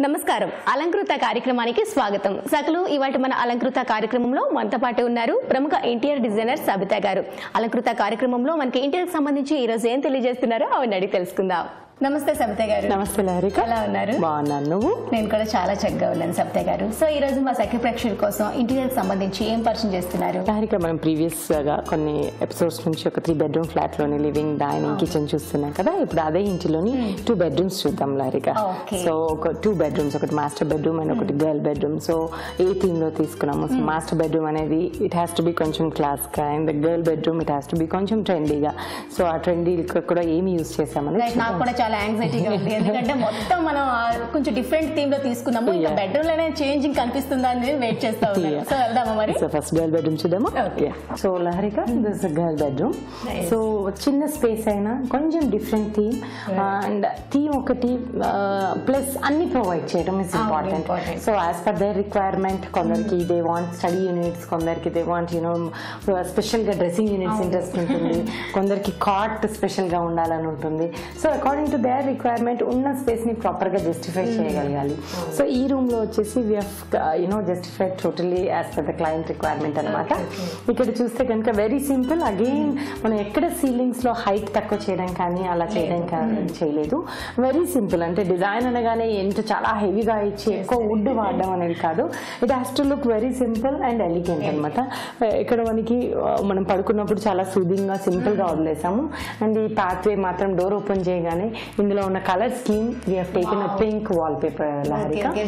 నమస్కారం. అలంకృత కార్యక్రమానికి స్వాగతం. సకలు ఇవాటి మన అలంకృత కార్యక్రమంలో మనతో పాటు ఉన్నారు ప్రముఖ ఇంటీరియర్ డిజైనర్ సబిత గారు. అలంకృత కార్యక్రమంలో మనకి ఇంటీరియర్ సంబంధించి ఈ రోజు ఏం తెలియజేస్తున్నారో అవన్నీ అడిగి తెలుసుకుందాం. నమస్తే సబిత గారు. నమస్తే లారిక. ఎలా ఉన్నారు? బాగున్నాను. నువ్వు? నేను కూడా చాలా చక్కగా ఉన్నాను సబిత గారు. సో ఈ రోజు మా సఖి ప్రేక్షకుల కోసం ఇంటీరియర్ సంబంధించి ఏం పరిచయం చేస్తున్నారు? లారిక మనం ప్రీవియస్గా కొన్ని ఎపిసోడ్స్ నుంచి ఒక త్రీ బెడ్రూమ్ ఫ్లాట్లోని లివింగ్ డైనింగ్ కిచెన్ చూస్తున్నాం కదా. ఇప్పుడు అదే ఇంటిలోని టూ బెడ్రూమ్స్ చూద్దాం లారిక. సో ఒక టూ బెడ్రూమ్స్ ఒకటి మాస్టర్ బెడ్రూమ్ అండ్ ఒకటి గర్ల్ బెడ్రూమ్ సో ఏ థీమ్లో తీసుకున్నాము? మాస్టర్ బెడ్రూమ్ అనేది ఇట్ హ్యాస్ టు బి కొంచెం క్లాస్గా and girl bedroom it has to be కొంచెం ట్రెండీగా సో ఆ ట్రెండీ కూడా ఏమి యూస్ చేసామని చాలా యాంగ్జైటీగా ఉంది. ఎందుకంటే మొత్తం మనం కొంచెం డిఫరెంట్ థీమ్లో తీసుకున్నాము. ఇంకా. బెడ్రూమ్లోనే చేంజింగ్ కనిపిస్తుందా అని వెయిట్ చేస్తా ఉన్నాను. సో వెళ్దామా మరి? సో ఫస్ట్ గర్ల్ బెడ్రూమ్ చూద్దామా. So Laharika this girl bedroom. So చిన్న స్పేస్ అయినా కొంచెం డిఫరెంట్ థీమ్ అండ్ థీమ్ ఒకటి ప్లస్ అన్ని ప్రొవైడ్ చేయడం is important. So as per their requirement కొందరికి దే వాంట్ స్టడీ యూనిట్స్ కొందరికి దే వాంట్ యూనో స్పెషల్గా డ్రెస్సింగ్ యూనిట్స్ ఇంట్రెస్ట్ ఉంటుంది. కొందరికి కాట్ స్పెషల్గా ఉండాలని ఉంటుంది. So according to their requirement ఉన్న స్పేస్ని ప్రాపర్గా జస్టిఫై చేయగలగాలి. సో ఈ రూమ్లో వచ్చేసి you know justified totally as per the client requirement అనమాట ఇక్కడ చూస్తే కనుక వెరీ సింపుల్ అగైన్ మనం ఎక్కడ సీలింగ్స్లో హైట్ తక్కువ చేయడం కానీ అలా చేయడం కానీ చేయలేదు. వెరీ సింపుల్ అంటే డిజైన్ అనగానే ఎంత చాలా హెవీగా ఇచ్చి ఎక్కువ వుడ్ వాడడం అనేది కాదు. It has to look very simple and elegant అనమాట ఇక్కడ మనకి ఆ, మనం పడుకున్నప్పుడు చాలా సూదింగ్గా సింపుల్గా వదిలేసాము. అండ్ ఈ పాత్వే మాత్రం డోర్ ఓపెన్ చేయగానే ఇందులో ఉన్న colour scheme we have taken pink wallpaper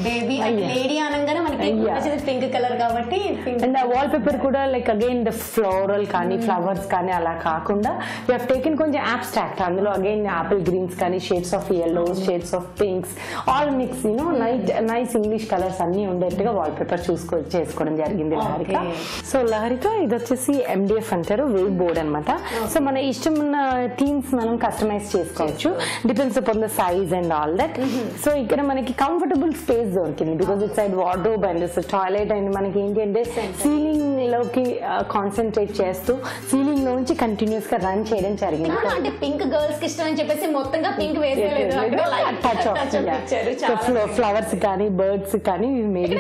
baby. Lady అనగానే మనకి. పింక్ కలర్ కాబట్టి. అండ్ ఆ వాల్ పేపర్ కూడా లైక్ అగైన్ ద ఫ్లోరల్ కానీ ఫ్లవర్స్ కానీ అలా కాకుండా యూ హావ్ టేకెన్ కొంచెం అబ్స్ట్రాక్ట్ అందులో అగైన్ ఆపిల్ గ్రీన్స్ కానీ shades of yellow shades of pinks all mix you know night nice English colours అన్ని ఉండేట్టుగా వాల్ పేపర్ చూసుకో చేసుకోవడం జరిగింది లహరిక. సో లహరిక ఇది వచ్చేసి ఎండిఎఫ్ అంటారు వేవ్ బోర్డ్ అనమాట సో మన ఇష్టం ఉన్న థీమ్స్ మనం కస్టమైజ్ చేసుకోవచ్చు. Depends upon the size and all that so ఇక్కడ మనకి కంఫర్టబుల్ స్పేస్ దొరికింది. Because it side wardrobe and toilet and మనకి ఏంటి అంటే సీలింగ్లోకి కాన్సన్ట్రేట్ చేస్తూ సీలింగ్ లోంచి కంటిన్యూస్గా రన్ చేయడం జరిగింది. అంటే పింక్ గర్ల్స్కి ఇష్టం అని చెప్పేసి మొత్తంగా పింక్ చాలా ఫ్లవర్స్ కానీ బర్డ్స్ కానీ మేబీ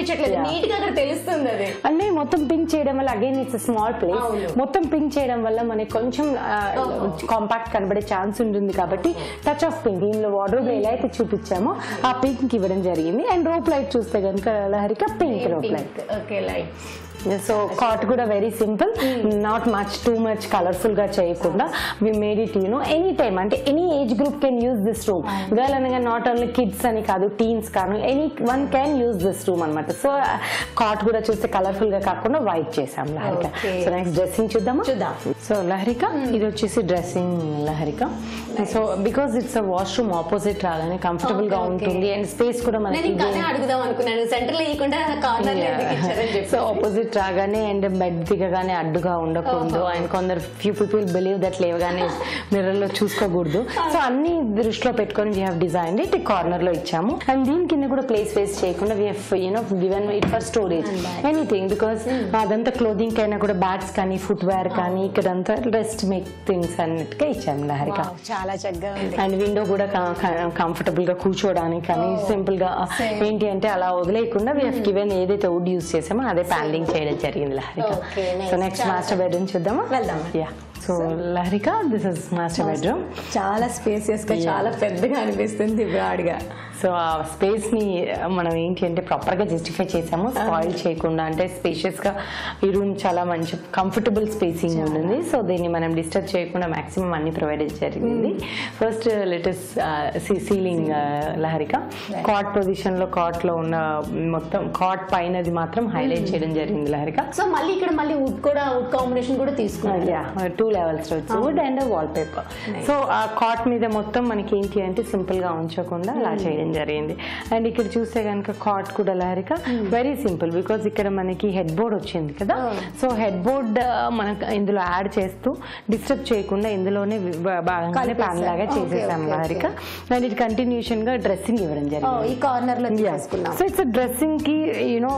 కనిపించట్లేదు. నీట్గా అక్కడ తెలుస్తుంది అది. అంటే మొత్తం పింక్ చేయడం వల్ల అగైన్ ఇట్స్ స్మాల్ ప్లేస్. మొత్తం పింక్ చేయడం వల్ల మనకి కొంచెం కాంపాక్ట్ కనబడే ఛాన్స్ ఉంటుంది కాబట్టి టచ్ ఆఫ్ పింక్ ఇందులో వార్డ్రోబ్ ఎలా అయితే చూపించామో ఆ పింక్ ఇవ్వడం జరిగింది. అండ్ రోప్ లైట్ చూస్తే కనుక Laharika pink rope light okay light so cot కూడా very simple not much too much కలర్ఫుల్గా చేయకుండా we made it you know anytime అంటే any age group can use this room girl అనగా not only kids అని కాదు teens కాను anyone can use this room అనమాట so cot కూడా చూస్తే కలర్ఫుల్గా కాకుండా వైట్ చేసాం లహరిక. సో నెక్స్ట్ డ్రెస్సింగ్ చూద్దామా? చూద్దాం. సో లహరిక ఇది వచ్చేసి dressing Laharika. So because it's a washroom opposite రాగానే కంఫర్టబుల్గా. ఉంటుంది. అండ్ స్పేస్ కూడా మనకి అడుగుదాం అనుకున్నాను. సెంటర్లో కార్నర్ సో ఆపోజిట్ రాగానే అండ్ బెడ్ దిగగానే అడ్డుగా ఉండకూడదు. అండ్ కొందరు ఫ్యూ పీపుల్ బిలీవ్ దట్ లేవగానే మిర్రర్లో చూసుకోకూడదు. సో అన్ని దృష్టిలో పెట్టుకొని వీ హావ్ డిజైన్ ఇట్ కార్నర్లో ఇచ్చాము. అండ్ దీని కింద కూడా ప్లేస్ వేస్ట్ చేయకుండా we have you know given it for storage anything because అదంతా క్లోదింగ్ కైనా కూడా బ్యాగ్స్ కానీ ఫుట్ వేర్ కానీ ఇక్కడంతా రెస్ట్ మేక్ థింగ్స్ అన్నట్టుగా ఇచ్చాము లహరిక చాలా చక్కగా అండ్ విండో కూడా కంఫర్టబుల్గా కూర్చోవడానికి కానీ సింపుల్గా Same. ఏంటి అంటే అలా వదిలేయకుండా వీ హావ్ గివెన్ ఏదైతే వుడ్ యూస్ చేసామో అదే ప్యానలింగ్ చేయడం జరిగింది Laharika Okay, nice. So next చాలా మాస్టర్ బెడ్రూమ్ చూద్దామా వెళ్దాం. Yeah so Laharika this is master bedroom చాలా స్పేసియస్గా చాలా పెద్దగా అనిపిస్తుంది బ్రాడ్గా సో ఆ స్పేస్ని మనం ఏంటి అంటే ప్రాపర్గా జస్టిఫై చేసాము స్పాయిల్ చేయకుండా అంటే స్పేషియస్గా ఈ రూమ్ చాలా మంచి కంఫర్టబుల్ స్పేసింగ్ ఉంటుంది. సో దీన్ని మనం డిస్టర్బ్ చేయకుండా మాక్సిమం అన్ని ప్రొవైడ్ జరిగింది. First latest ceiling Laharika. Cot పొజిషన్లో కాట్లో ఉన్న మొత్తం కాట్ పైనది మాత్రం హైలైట్ చేయడం జరిగింది లహరిక. సో మళ్ళీ ఇక్కడ మళ్ళీ వుడ్ కూడా వుడ్ కాంబినేషన్ కూడా తీసుకున్నారు. Two levels wood and wallpaper so ఆ కాట్ మీద మొత్తం మనకి ఏంటి అంటే సింపుల్గా ఉంచకుండా అలా చేయడం జరిగింది. అండ్ ఇక్కడ చూస్తే కనుక కాట్ కూడా లహరిక వెరీ సింపుల్ బికాస్ ఇక్కడ మనకి హెడ్ బోర్డ్ వచ్చింది కదా. సో హెడ్ బోర్డ్ మనకు ఇందులో యాడ్ చేస్తూ డిస్టర్బ్ చేయకుండా ఇందులోనే భాగంగానే కలిపేశారు. ప్యాన్ లాగా చేసేసాం లహరిక అండ్ ఇది కంటిన్యూషన్గా డ్రెస్సింగ్ ఇవ్వడం ఓ, జరిగింది. ఈ కార్నర్లో so it's డ్రెస్సింగ్కి you know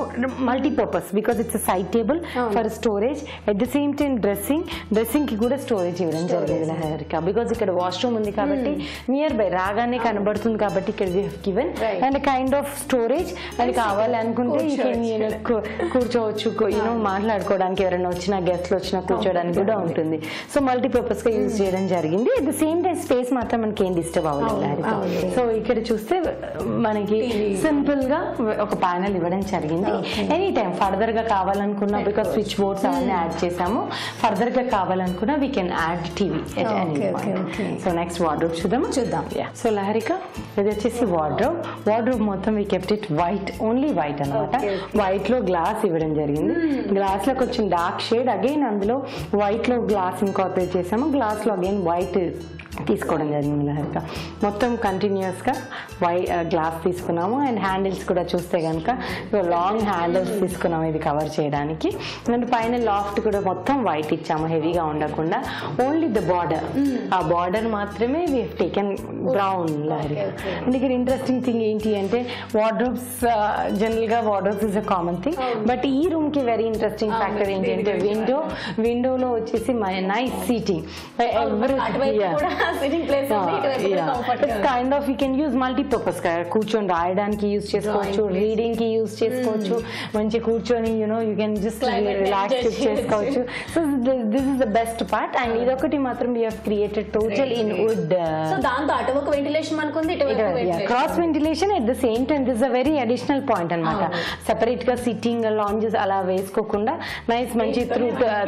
multipurpose because it's side table for storage at the same time dressing డ్రెస్సింగ్కి కూడా స్టోరేజ్ ఇవ్వడం జరిగింది లహరిక బికాజ్ ఇక్కడ వాష్రూమ్ ఉంది కాబట్టి నియర్ బై రాగానే కనబడుతుంది కాబట్టి ఇక్కడ given Right. And kind of storage and కావాలి అనుకుంటే you can, you know, కూ- కూర్చోవచ్చు. యూనో మాట్లాడుకోవడానికి ఎవరైనా వచ్చినా గెస్ట్లు వచ్చినా కూర్చోడానికి కూడా ఉంటుంది. సో మల్టీపర్పస్గా యూజ్ చేయడం జరిగింది. At the same time space మాత్రం మనకి ఏం డిస్టర్బ్ అవ్వలేదు లహరిక. సో ఇక్కడ చూస్తే మనకి సింపుల్గా ఒక ప్యానల్ ఇవ్వడం జరిగింది. ఎనీ టైం ఫర్దర్గా కావాలనుకున్నా బికాస్ స్విచ్ బోర్డ్స్ అవన్నీ యాడ్ చేసాము. ఫర్దర్గా కావాలనుకున్నా we can add TV Okay, okay, okay. So next wardrobe చూద్దాం. చూద్దాం. సో లహరిక ఇది వచ్చేసి వార్డ్రోబ్ వార్డ్రోబ్ మొత్తం we kept it white only white అనమాట వైట్లో గ్లాస్ ఇవ్వడం జరిగింది. గ్లాస్లో కొంచెం డార్క్ షేడ్ అగైన్ అందులో వైట్లో గ్లాస్ ఇన్కార్పొరేట్ చేసాము. గ్లాస్లో అగైన్ వైట్ తీసుకోవడం జరిగింది లహరిక మొత్తం కంటిన్యూస్గా వై గ్లాస్ తీసుకున్నాము. అండ్ హ్యాండిల్స్ కూడా చూస్తే కనుక లాంగ్ హ్యాండిల్స్ తీసుకున్నాము ఇది కవర్ చేయడానికి. అండ్ పైన లాఫ్ట్ కూడా మొత్తం వైట్ ఇచ్చాము హెవీగా ఉండకుండా. ఓన్లీ ద బార్డర్ ఆ బార్డర్ మాత్రమే we taken brown Laharika and ఇక్కడ ఇంట్రెస్టింగ్ థింగ్ ఏంటి అంటే వార్డ్రోబ్స్ జనరల్గా wardrobes is a common thing but ఈ రూమ్కి వెరీ ఇంట్రెస్టింగ్ ఫ్యాక్టర్ ఏంటి అంటే విండో విండోలో వచ్చేసి మై నైస్ సీటింగ్ అటువైపు ఉంది, ఇటువైపు కూడా of you can use multipurpose కూర్చొని రాయడానికి యూజ్ చేసుకోవచ్చు రీడింగ్కి యూజ్ చేసుకోవచ్చు మంచి కూర్చొని you know you can just relax చేసుకోవచ్చు so this is the best part and ఇదొకటి మాత్రం we have created total in wood దాంతో అటువైపు వెంటిలేషన్ మనకుంది. Cross ventilation at the same time this a very additional point అనమాట సెపరేట్గా sitting lounges అలా వేసుకోకుండా నైస్ మంచి through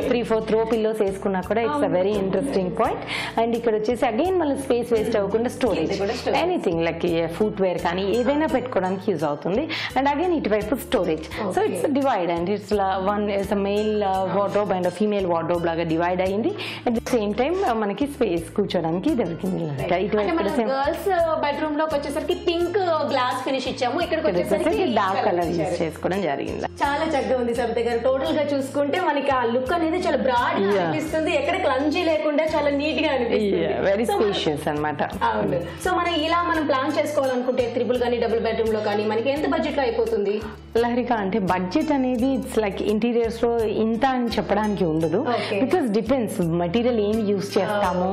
three four throw pillows వేసుకున్నా కూడా it's a very interesting point and ఇక్కడ వచ్చేసి అగైన్ మళ్ళీ స్పేస్ వేస్ట్ అవ్వకుండా storage. Anything like footwear కానీ ఏదైనా పెట్టుకోవడానికి యూజ్ అవుతుంది. అండ్ అగైన్ ఇటువైపు storage so. It's divide and it's one is a male wardrobe and female wardrobe లాగా డివైడ్ అయింది. అట్ ద సేమ్ టైం మనకి స్పేస్ కూర్చోడానికి దొరికింది గర్ల్స్ బెడ్రూమ్లోకి వచ్చేసరికి పింక్ గ్లాస్ ఫినిష్ ఇచ్చాము. ఇక్కడికి వచ్చేసరికి డార్క్ కలర్ యూజ్. చేసుకోవడం జరిగింది. చాలా చక్కగా ఉంది సబిత గారు. టోటల్గా చూసుకుంటే మనకి ఆ లుక్ అనేది చాలా బ్రాడ్. అనిపిస్తుంది. ఎక్కడ క్లంజీ లేకుండా చాలా నీట్గా అనిపిస్తుంది. స్పేషియస్ అనమాట అవును. సో మనం ఇలా మనం ప్లాన్ చేసుకోవాలనుకుంటే త్రిబుల్ కానీ డబుల్ బెడ్రూమ్లో కానీ మనకి ఎంత బడ్జెట్లో అయిపోతుంది? లహరిక అంటే బడ్జెట్ అనేది ఇట్స్ లైక్ ఇంటీరియర్స్లో ఇంత అని చెప్పడానికి ఉండదు. బికాస్ డిపెండ్స్ మెటీరియల్ ఏం యూస్ చేస్తాము?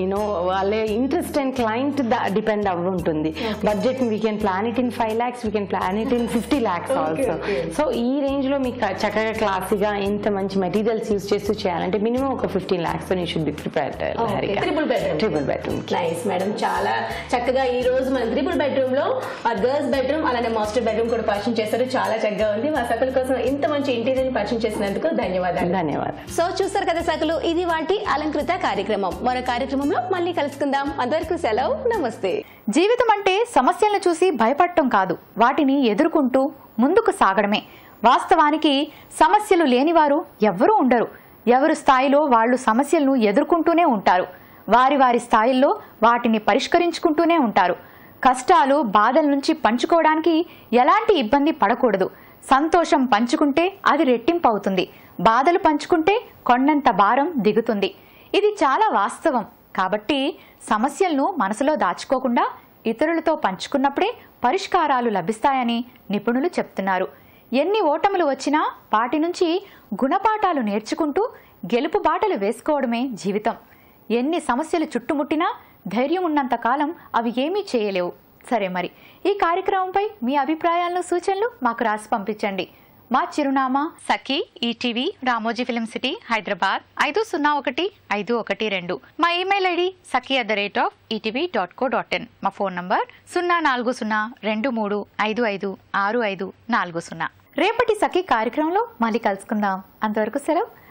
యూనో వాళ్ళ ఇంట్రెస్ట్ అండ్ క్లయింట్ డిపెండ్ అవ్వ ఉంటుంది budget we can plan it in five lakhs we can plan it in fifty lakhs also. So ఈ రేంజ్లో మీకు చక్కగా క్లాసీగా ఇంత మంచి మెటీరియల్స్ యూస్ చేస్తూ చేయాలంటే మినిమం ఒక fifteen lakhs you should be prepare Laharika. Triple bedroom triple bedroom nice madam చాలా చక్కగా ఈ రోజు మన త్రిపుల్ బెడ్రూమ్లో ఆ గర్ల్స్ బెడ్రూమ్ అలానే మాస్టర్ బెడ్రూమ్ కూడా పరిచయం చేశారు. చాలా చక్కగా ఉంది. మా సకల కోసం ఇంత మంచి ఇంటీరియర్ పరిచయం చేసినందుకు ధన్యవాదాలు. ధన్యవాదాలు. సో చూసారు కదా సకలు ఇది వాటి అలంకృత కార్యక్రమం. మరో కార్యక్రమంలో మళ్ళీ కలుసుకుందాం. అంతవరకు సెలవు. నమస్తే. జీవితం అంటే సమస్యలను చూసి భయపడటం కాదు. వాటిని ఎదుర్కొంటూ ముందుకు సాగడమే. వాస్తవానికి సమస్యలు లేనివారు ఎవ్వరూ ఉండరు. ఎవరు స్థాయిలో వాళ్ళు సమస్యలను ఎదుర్కొంటూనే ఉంటారు. వారి వారి స్థాయిల్లో వాటిని పరిష్కరించుకుంటూనే ఉంటారు. కష్టాలు బాధల నుంచి పంచుకోవడానికి ఎలాంటి ఇబ్బంది పడకూడదు. సంతోషం పంచుకుంటే అది రెట్టింపు అవుతుంది బాధలు పంచుకుంటే కొండంత భారం దిగుతుంది. ఇది చాలా వాస్తవం. కాబట్టి సమస్యలను మనసులో దాచుకోకుండా ఇతరులతో పంచుకున్నప్పుడే పరిష్కారాలు లభిస్తాయని నిపుణులు చెప్తున్నారు. ఎన్ని ఓటములు వచ్చినా వాటి నుంచి గుణపాఠాలు నేర్చుకుంటూ గెలుపు బాటలు వేసుకోవడమే జీవితం. ఎన్ని సమస్యలు చుట్టుముట్టినా ధైర్యం ఉన్నంత కాలం అవి ఏమీ చేయలేవు. సరే మరి ఈ కార్యక్రమంపై మీ అభిప్రాయాలను సూచనలు మాకు రాసి పంపించండి. మా చిరునామా Sakhi ETV Ramoji film city Hyderabad ఐదు సున్నా ఒకటి ఐదు ఒకటి రెండు. మా email ID Sakhi at the rate of ETV dot co dot in. మా ఫోన్ నంబర్ సున్నా నాలుగు సున్నా రెండు మూడు ఐదు ఐదు ఆరు ఐదు నాలుగు సున్నా. రేపటి సఖీ కార్యక్రమంలో మళ్ళీ కలుసుకుందాం. అంతవరకు సెలవు.